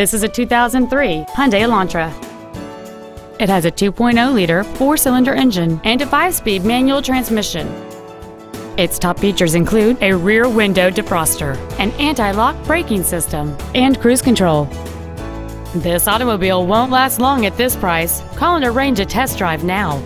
This is a 2003 Hyundai Elantra. It has a 2.0-liter four-cylinder engine and a five-speed manual transmission. Its top features include a rear window defroster, an anti-lock braking system, and cruise control. This automobile won't last long at this price. Call and arrange a test drive now.